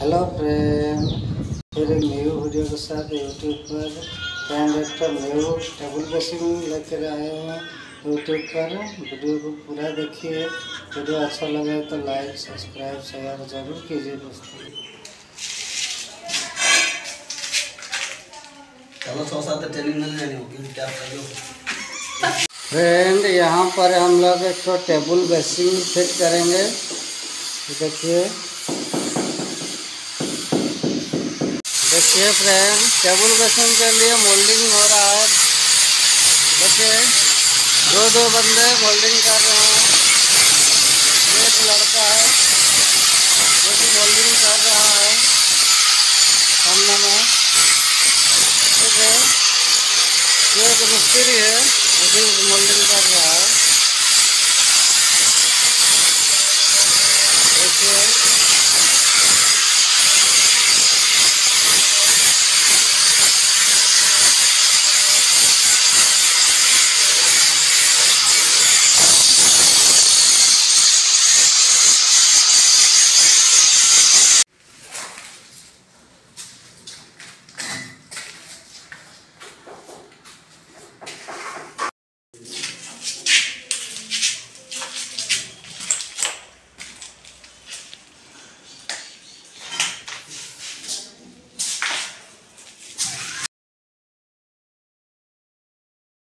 Hello friend फिर एक new video के साथ यूट्यूब पर फ्रेंड एक्टर न्यू टेबल बेसिंग लेकर आए हैं। यूट्यूब पर वीडियो को पूरा देखिए। वीडियो अच्छा लगे तो लाइक सब्सक्राइब शेयर ज़रूर कीजिए दोस्तों। चलो सौ सात ट्रेनिंग मिल जानी होगी क्या फ्रेंड यहाँ पर हम लोग एक तो टेबल बेसिंग फिट करेंगे। देखिए। देखिए फ्रेंड टेबल बेसिंग के लिए मोल्डिंग हो रहा है? देखिए दो दो बंदे मोल्डिंग कर रहे हैं। एक लड़का है, जो कि मोल्डिंग कर रहा है। सामने में। ठीक है। एक मिस्त्री है, जो कि मोल्डिंग कर रहा है।